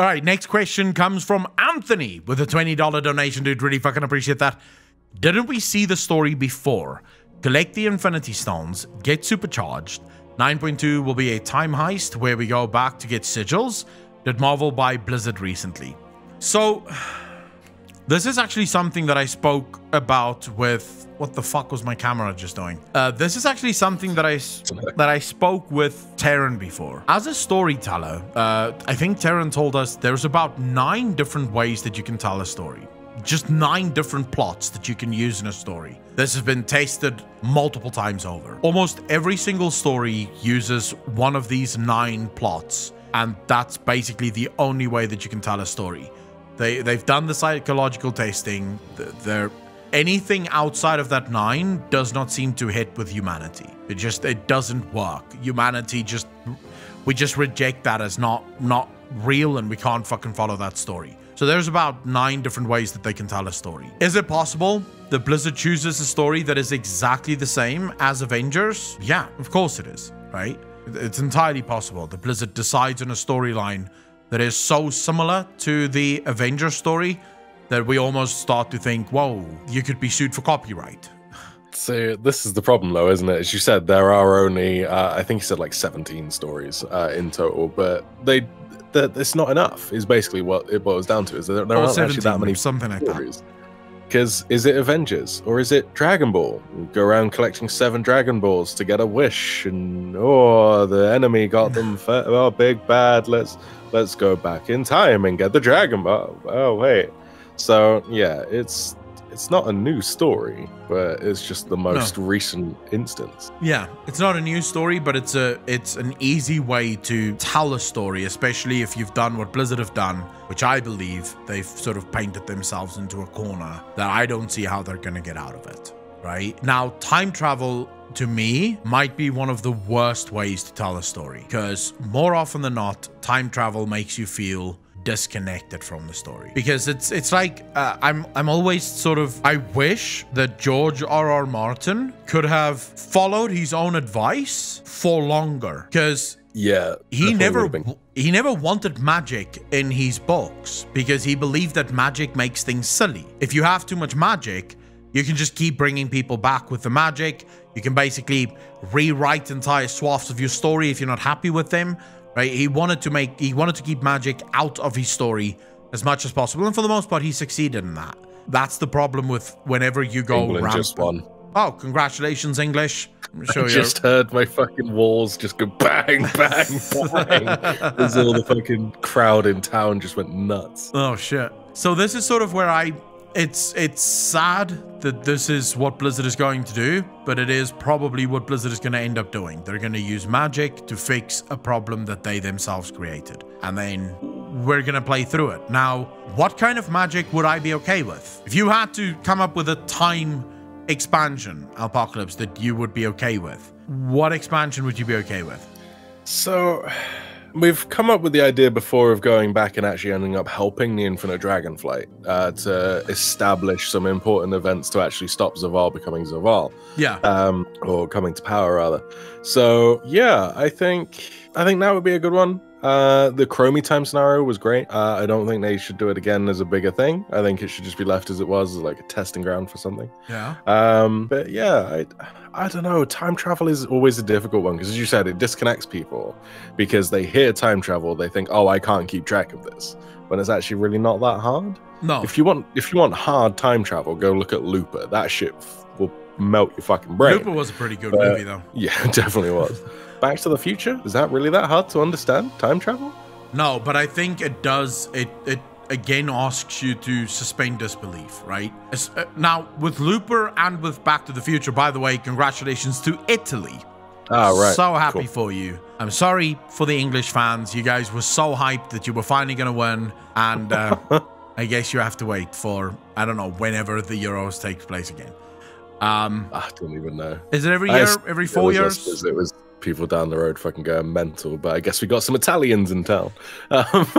All right, next question comes from Anthony with a $20 donation, dude. Really fucking appreciate that. Didn't we see the story before? Collect the Infinity Stones, get supercharged. 9.2 will be a time heist where we go back to get sigils. Did Marvel buy Blizzard recently? So, this is actually something that I spoke about with what the fuck was my camera just doing? Uh, this is actually something that I that I spoke with Terran before. As a storyteller, uh, I think Terran told us there's about nine different ways that you can tell a story. Just nine different plots that you can use in a story. This has been tested multiple times over. Almost every single story uses one of these nine plots, and that's basically the only way that you can tell a story. They they've done the psychological testing. They're anything outside of that nine does not seem to hit with humanity. It just it doesn't work. Humanity just we just reject that as not not real and we can't fucking follow that story. So there's about nine different ways that they can tell a story. Is it possible that Blizzard chooses a story that is exactly the same as Avengers? Yeah, of course it is, right? It's entirely possible that Blizzard decides on a storyline that is so similar to the Avengers story that we almost start to think, whoa, you could be sued for copyright. So this is the problem, though, isn't it? As you said, there are only, uh, I think you said like 17 stories uh, in total, but they, that it's not enough. Is basically what it boils down to. Is there, there aren't actually that many something like stories. that. Because is it Avengers or is it Dragon Ball? You go around collecting seven Dragon Balls to get a wish, and oh, the enemy got them. oh, big bad. Let's let's go back in time and get the Dragon Ball. Oh wait, so yeah, it's it's not a new story, but it's just the most no. recent instance. Yeah, it's not a new story, but it's a it's an easy way to tell a story, especially if you've done what Blizzard have done, which I believe they've sort of painted themselves into a corner that I don't see how they're going to get out of it. Right now, time travel to me might be one of the worst ways to tell a story because more often than not, time travel makes you feel disconnected from the story. Because it's it's like uh, I'm I'm always sort of I wish that George R R Martin could have followed his own advice for longer. Because yeah he never he never wanted magic in his books because he believed that magic makes things silly. If you have too much magic you can just keep bringing people back with the magic. You can basically rewrite entire swaths of your story if you're not happy with them right? He wanted to make, he wanted to keep magic out of his story as much as possible, and for the most part, he succeeded in that. That's the problem with whenever you go England rampant. just won. Oh, congratulations, English. I just heard my fucking walls just go bang, bang, bang. As all the fucking crowd in town just went nuts. Oh shit. So this is sort of where I it's it's sad that this is what Blizzard is going to do, but it is probably what Blizzard is going to end up doing. They're going to use magic to fix a problem that they themselves created. And then we're going to play through it. Now, what kind of magic would I be okay with? If you had to come up with a time expansion, Apocalypse, that you would be okay with, what expansion would you be okay with? So We've come up with the idea before of going back and actually ending up helping the Infinite Dragonflight uh, to establish some important events to actually stop Zovaal becoming Zovaal. Yeah. Um, or coming to power rather. So yeah, I think I think that would be a good one. Uh, the Chromie time scenario was great. Uh, I don't think they should do it again as a bigger thing. I think it should just be left as it was, as like a testing ground for something. Yeah. Um, but yeah, I, I don't know. Time travel is always a difficult one because, as you said, it disconnects people because they hear time travel, they think, "Oh, I can't keep track of this," when it's actually really not that hard. No. If you want, if you want hard time travel, go look at Looper. That shit will melt your fucking brain. Looper was a pretty good uh, movie, though. Yeah, definitely was. Back to the Future is that really that hard to understand? Time travel? No, but I think it does. It it again asks you to suspend disbelief, right? Uh, now with Looper and with Back to the Future. By the way, congratulations to Italy. Ah, right. So happy cool. for you. I'm sorry for the English fans. You guys were so hyped that you were finally going to win, and uh, I guess you have to wait for I don't know whenever the Euros takes place again. Um, I don't even know. Is it every year? every four years? It was people down the road fucking going mental. But I guess we got some Italians in town. Um,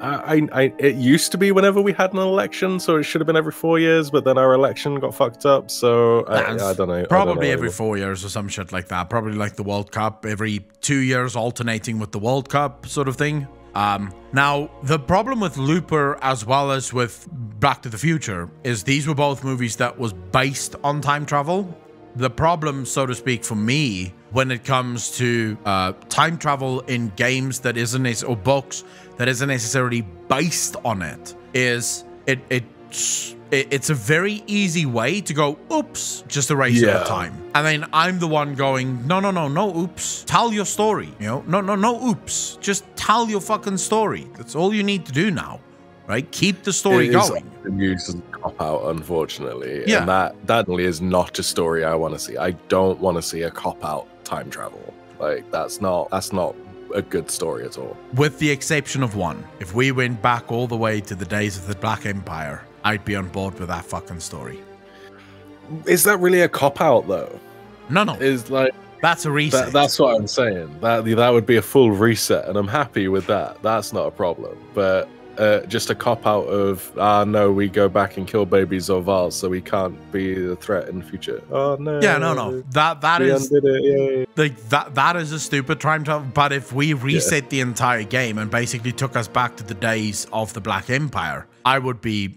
I, I, it used to be whenever we had an election, so it should have been every four years. But then our election got fucked up, so I, I don't know. Probably don't know every four years or some shit like that. Probably like the World Cup, every two years alternating with the World Cup sort of thing. Um, now, the problem with Looper as well as with Back to the Future is these were both movies that was based on time travel. The problem, so to speak, for me, when it comes to uh, time travel in games that isn't or books that isn't necessarily based on it, is it it's it's a very easy way to go, oops, just erase yeah. it time. And then I'm the one going, no, no, no, no, oops. Tell your story. You know, no, no, no, oops. Just tell your fucking story. That's all you need to do now, right? Keep the story it going. Used as a cop out, unfortunately. Yeah. And that, that really is not a story I want to see. I don't want to see a cop out time travel. Like, that's not, that's not a good story at all. With the exception of one. If we went back all the way to the days of the Black Empire, I'd be on board with that fucking story. Is that really a cop out though? No, no. Is like that's a reset. That, that's what I'm saying. That that would be a full reset, and I'm happy with that. That's not a problem. But uh, just a cop out of ah no, we go back and kill babies baby Zovaal, so we can't be a threat in the future. Oh no. Yeah, no, no. That that is like that that is a stupid time travel. But if we reset yeah. the entire game and basically took us back to the days of the Black Empire, I would be,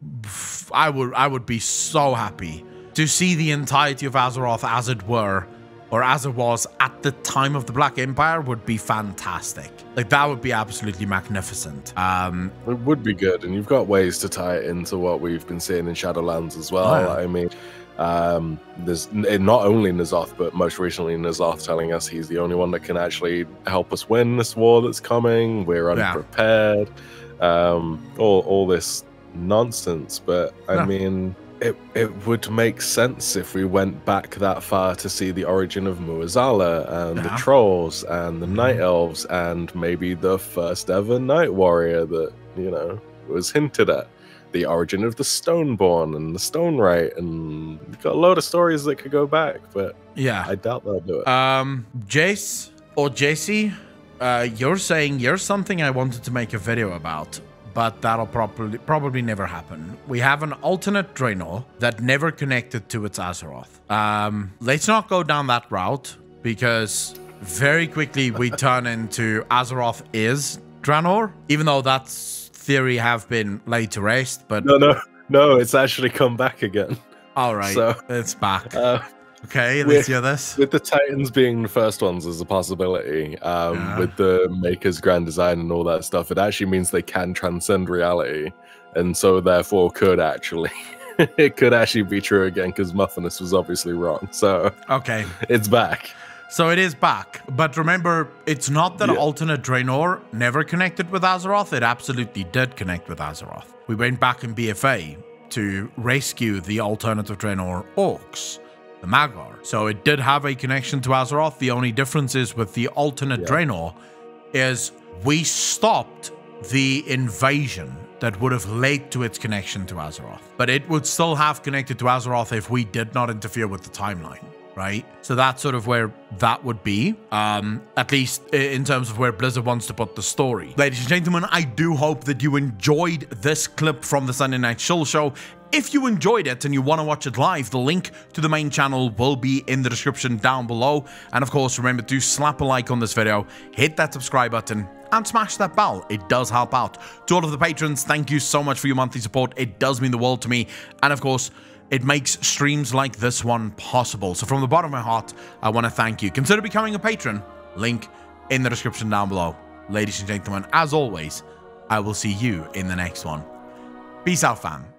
I would I would be so happy to see the entirety of Azeroth as it were or as it was at the time of the Black Empire would be fantastic. Like that would be absolutely magnificent. Um, it would be good, and you've got ways to tie it into what we've been seeing in Shadowlands as well. Oh, yeah. I mean, um, there's not only N'Zoth, but most recently N'Zoth telling us he's the only one that can actually help us win this war that's coming. We're unprepared. Yeah. Um, all all this nonsense, but I yeah. mean it it would make sense if we went back that far to see the origin of Mueh'zala and yeah. the trolls and the mm-hmm. night elves and maybe the first ever night warrior that you know was hinted at the origin of the stoneborn and the stone right and got a load of stories that could go back but yeah i doubt they'll do it um jace or jesse uh, you're saying you're something i wanted to make a video about but that'll probably probably never happen. We have an alternate Draenor that never connected to its Azeroth. Um, let's not go down that route because very quickly we turn into Azeroth is Draenor, even though that theory have been laid to rest. But no, no, no, it's actually come back again. All right, so it's back. Uh, Okay, let's with, hear this. With the Titans being the first ones as a possibility, um, yeah. with the Maker's grand design and all that stuff, it actually means they can transcend reality, and so therefore could actually. it could actually be true again because Muffinus was obviously wrong. So okay, it's back. So it is back, but remember, it's not that yeah. alternate Draenor never connected with Azeroth. It absolutely did connect with Azeroth. We went back in BFA to rescue the alternative Draenor orcs the Mag'har. So it did have a connection to Azeroth. The only difference is with the alternate yeah. Draenor is we stopped the invasion that would have led to its connection to Azeroth. But it would still have connected to Azeroth if we did not interfere with the timeline right? So that's sort of where that would be, um, at least in terms of where Blizzard wants to put the story. Ladies and gentlemen, I do hope that you enjoyed this clip from the Sunday Night Chill Show. If you enjoyed it and you want to watch it live, the link to the main channel will be in the description down below. And of course, remember to slap a like on this video, hit that subscribe button, and smash that bell. It does help out. To all of the patrons, thank you so much for your monthly support. It does mean the world to me. And of course, it makes streams like this one possible. So from the bottom of my heart, I want to thank you. Consider becoming a patron. Link in the description down below. Ladies and gentlemen, as always, I will see you in the next one. Peace out, fam.